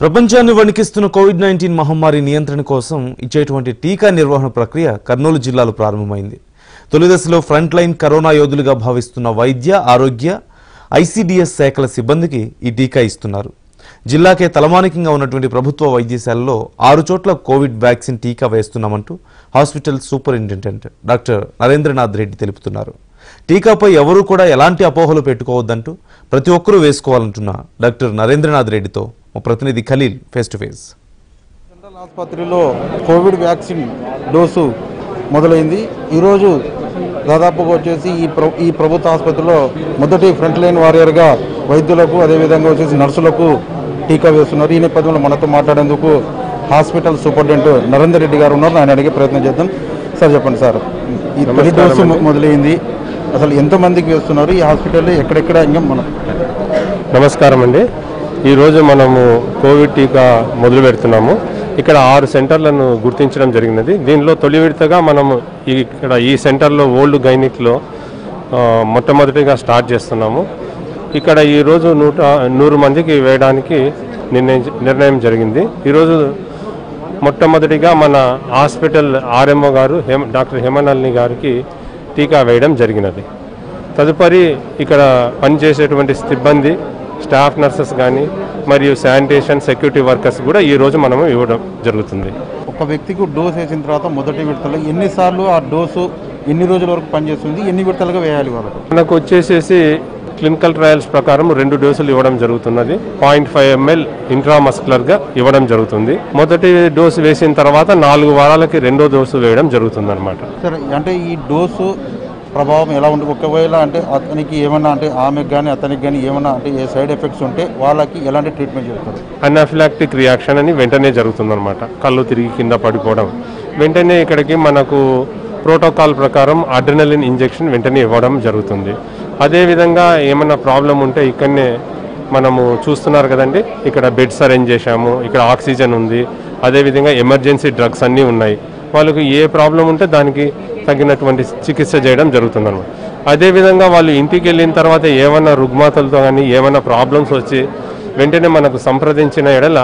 ప్రపంచాన్ని వణికిస్తున్న Covid nineteen మహమ్మారి నియంత్రణ కోసం ఇచ్చేటువంటి టీకా నిర్వహణ ప్రక్రియ కర్నూలు జిల్లాలో ప్రారంభమైంది. తొలి దశలో ఫ్రంట్ లైన్ కరోనా యోధులుగా భావిస్తున్న వైద్య ఆరోగ్య ఐసీడీఎస్ శాఖల సిబ్బందికి ఈ టీకా ఇస్తున్నారు. జిల్లాకే తలమానికంగా ఉన్నటువంటి ప్రభుత్వ వైద్యశాలలో ఆరు చోట్ల కోవిడ్ వ్యాక్సిన్ టీకా వేస్తున్నామంటూ hospital superintendent doctor Narendranath Reddy తెలుపుతున్నారు. టీకాపై ఎవరూ కూడా ఎలాంటి అపోహలు పెట్టుకోవద్దంటూ ప్రతి ఒక్కరూ వేసుకోవాలంటున్న డాక్టర్ నరేంద్రనాథ్ రెడ్డితో మా ప్రతినిధి Khaleel face to face. General ఆసుపత్రిలో కోవిడ్ వ్యాక్సిన్ డోసు మొదలైంది. ఈరోజు దాదాపుగా వచ్చేసి ఈ ప్ర ఈ ప్రభుత్వ ఆసుపత్రిలో మొదటి ఫ్రంట్ లైన్ వారియర్గా వైద్యులకు అదేవిధంగా వచ్చేసి నర్సులకు టీకా వేస్తున్నారు. ఈ నేపథ్యంలో మనతో మాట్లాడేందుకు హాస్పిటల్ సూపరింటెండెంట్ నరేందర్ రెడ్డి గారు ఉన్నారు. ఆయన అడిగే ప్రయత్నం చేద్దాం. సార్ చెప్పండి సార్. ఈ తొలి డోసు మొదలైంది. అసలు ఎంతమందికి వేస్తున్నారు? ఈ హాస్పిటల్లో ఎక్కడెక్కడ? ఇంకా మనం నమస్కారం అండి. ఈరోజు మనము కోవిడ్ టీకా మొదలు పెడుతున్నాము. ఇక్కడ ఆరు సెంటర్లను గుర్తించడం జరిగినది. దీనిలో తొలి విడతగా మనము ఇక్కడ ఈ సెంటర్లో ఓల్డ్ గైనిక్లో మొట్టమొదటిగా స్టార్ట్ చేస్తున్నాము. ఇక్కడ ఈరోజు నూట నూరు మందికి వేయడానికి నిర్ణయం నిర్ణయం జరిగింది. ఈరోజు మొట్టమొదటిగా మన హాస్పిటల్ ఆర్ఎంఓ గారు హేమ డాక్టర్ హేమనల్ని గారికి టీకా వేయడం జరిగినది. తదుపరి ఇక్కడ పనిచేసేటువంటి సిబ్బంది స్టాఫ్ నర్సెస్ కానీ మరియు శానిటేషన్ సెక్యూరిటీ వర్కర్స్ కూడా ఈరోజు మనము ఇవ్వడం జరుగుతుంది. ఒక వ్యక్తికి డోస్ వేసిన తర్వాత మొదటి విడతలో ఎన్నిసార్లు ఆ డోసు ఎన్ని రోజుల వరకు పనిచేస్తుంది ఎన్ని విడతలుగా వేయాలి వాళ్ళకు? మనకు వచ్చేసేసి క్లినికల్ ట్రయల్స్ ప్రకారం రెండు డోసులు ఇవ్వడం జరుగుతున్నది. పాయింట్ ఫైవ్ ఎంఎల్ ఇంట్రామస్కులర్గా ఇవ్వడం జరుగుతుంది. మొదటి డోసు వేసిన తర్వాత నాలుగు వారాలకి రెండో డోసు వేయడం జరుగుతుంది అనమాట అంటే ఈ డోసు ప్రభావం ఎలా ఉంటుంది ఒకవేళ అంటే అతనికి ఏమన్నా అంటే ఆమెకు కానీ అతనికి కానీ ఏమన్నా అంటే ఏ సైడ్ ఎఫెక్ట్స్ ఉంటే వాళ్ళకి ఎలాంటి ట్రీట్మెంట్ చేస్తారు? అనాఫిలాక్టిక్ రియాక్షన్ అని వెంటనే జరుగుతుందన్నమాట. కళ్ళు తిరిగి కింద పడిపోవడం. వెంటనే ఇక్కడికి మనకు ప్రోటోకాల్ ప్రకారం అడ్రినలిన్ ఇంజెక్షన్ వెంటనే ఇవ్వడం జరుగుతుంది. అదేవిధంగా ఏమైనా ప్రాబ్లం ఉంటే ఇక్కడనే మనము చూస్తున్నారు కదండి ఇక్కడ బెడ్స్ అరేంజ్ చేశాము ఇక్కడ ఆక్సిజన్ ఉంది. అదేవిధంగా ఎమర్జెన్సీ డ్రగ్స్ అన్నీ ఉన్నాయి. వాళ్ళకి ఏ ప్రాబ్లం ఉంటే దానికి తగినటువంటి చికిత్స చేయడం జరుగుతుందన్నమాట. అదేవిధంగా వాళ్ళు ఇంటికి వెళ్ళిన తర్వాత ఏమైనా రుగ్మతలతో కానీ ఏమైనా ప్రాబ్లమ్స్ వచ్చి వెంటనే మనకు సంప్రదించిన ఎడల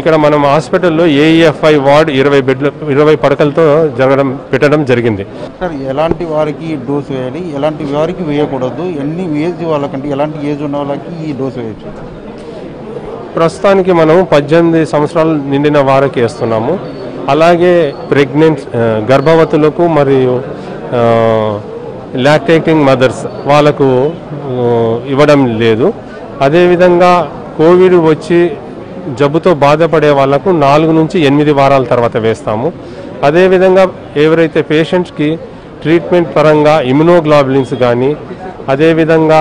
ఇక్కడ మనం హాస్పిటల్లో ఏఈఎఫ్ఐ వార్డ్ ఇరవై బెడ్ల ఇరవై పడకలతో జరగడం పెట్టడం జరిగింది. సార్ ఎలాంటి వారికి డోసు వేయాలి? ఎలాంటి వారికి వేయకూడదు? ఎన్ని ఏజ్ వాళ్ళకంటే ఎలాంటి ఏజ్ ఉన్న వాళ్ళకి ఈ డోసు వేయచ్చు? ప్రస్తుతానికి మనం పద్దెనిమిది సంవత్సరాలు నిండిన వారికి వేస్తున్నాము. అలాగే ప్రెగ్నెంట్ గర్భవతులకు మరియు లాక్టేటింగ్ మదర్స్ వాళ్ళకు ఇవ్వడం లేదు. అదేవిధంగా కోవిడ్ వచ్చి జబ్బుతో బాధపడే వాళ్ళకు నాలుగు నుంచి ఎనిమిది వారాల తర్వాత వేస్తాము. అదేవిధంగా ఎవరైతే పేషెంట్స్కి ట్రీట్మెంట్ పరంగా ఇమ్యునోగ్లాబులిన్స్ కానీ అదేవిధంగా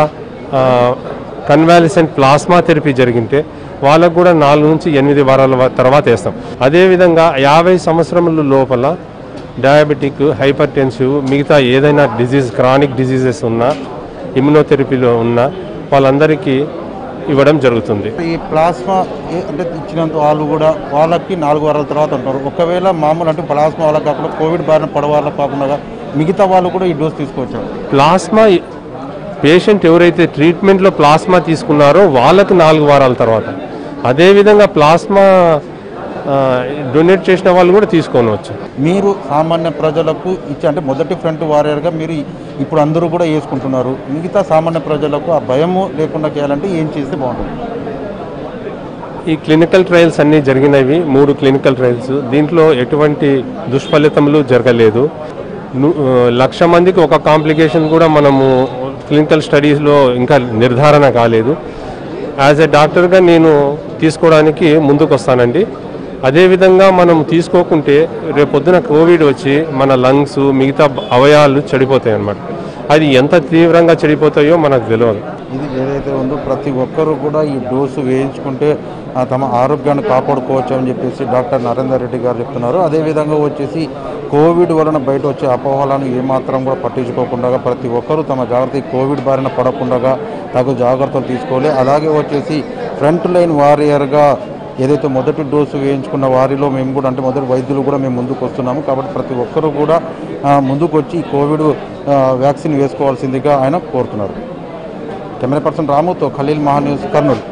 కన్వాలిసెంట్ ప్లాస్మా థెరపీ జరిగింటే వాళ్ళకు కూడా నాలుగు నుంచి ఎనిమిది వారాల తర్వాత వేస్తాం. అదేవిధంగా యాభై సంవత్సరముల లోపల డయాబెటిక్ హైపర్ టెన్సివ్ మిగతా ఏదైనా డిజీజ్ క్రానిక్ డిజీజెస్ ఉన్నా ఇమ్యునోథెరపీలో ఉన్న వాళ్ళందరికీ ఇవ్వడం జరుగుతుంది. ఈ ప్లాస్మా అంటే ఇచ్చినంత వాళ్ళు కూడా వాళ్ళకి నాలుగు వారాల తర్వాత ఉంటారు ఒకవేళ మామూలు అంటే ప్లాస్మా వాళ్ళకి కాకుండా కోవిడ్ బారిన పడ వాళ్ళకి కాకుండా మిగతా వాళ్ళు కూడా ఈ డోస్ తీసుకోవచ్చు ప్లాస్మా పేషెంట్ ఎవరైతే ట్రీట్మెంట్లో ప్లాస్మా తీసుకున్నారో వాళ్ళకు నాలుగు వారాల తర్వాత. అదేవిధంగా ప్లాస్మా డొనేట్ చేసిన వాళ్ళు కూడా తీసుకోవచ్చు మీరు సామాన్య ప్రజలకు ఇచ్చి అంటే మొదటి ఫ్రంట్ వారియర్గా మీరు ఇప్పుడు అందరూ కూడా వేసుకుంటున్నారు. మిగతా సామాన్య ప్రజలకు ఆ భయము లేకుండా చేయాలంటే ఏం చేస్తే బాగుంటుంది? ఈ క్లినికల్ ట్రయల్స్ అన్నీ జరిగినవి మూడు క్లినికల్ ట్రయల్స్. దీంట్లో ఎటువంటి దుష్ఫలితములు జరగలేదు. లక్ష మందికి ఒక కాంప్లికేషన్ కూడా మనము క్లినికల్ స్టడీస్లో ఇంకా నిర్ధారణ కాలేదు. యాజ్ ఎ డాక్టర్గా నేను తీసుకోవడానికి ముందుకు వస్తానండి అదేవిధంగా మనం తీసుకోకుంటే రేపొద్దున కోవిడ్ వచ్చి మన లంగ్స్ మిగతా అవయాలు చెడిపోతాయి అన్నమాట అది ఎంత తీవ్రంగా చెడిపోతాయో మనకు తెలియదు ఇది ఏదైతే ఉందో ప్రతి ఒక్కరూ కూడా ఈ డోసు వేయించుకుంటే తమ ఆరోగ్యాన్ని కాపాడుకోవచ్చు అని చెప్పేసి డాక్టర్ నరేందర్ రెడ్డి గారు చెప్తున్నారు. అదేవిధంగా వచ్చేసి కోవిడ్ వలన బయట వచ్చే అపోహలను ఏమాత్రం కూడా పట్టించుకోకుండా ప్రతి ఒక్కరూ తమ జాగ్రత్త కోవిడ్ బారిన పడకుండా తగు జాగ్రత్తలు తీసుకోవాలి. అలాగే వచ్చేసి ఫ్రంట్ లైన్ వారియర్గా ఏదైతే మొదటి డోసు వేయించుకున్న వారిలో మేము కూడా అంటే మొదటి వైద్యులు కూడా మేము ముందుకు వస్తున్నాము. కాబట్టి ప్రతి ఒక్కరూ కూడా ముందుకు వచ్చి కోవిడ్ వ్యాక్సిన్ వేసుకోవాల్సిందిగా ఆయన కోరుతున్నారు. కెమెరా పర్సన్ రాముతో ఖలీల్ మహా న్యూస్ కర్నూలు.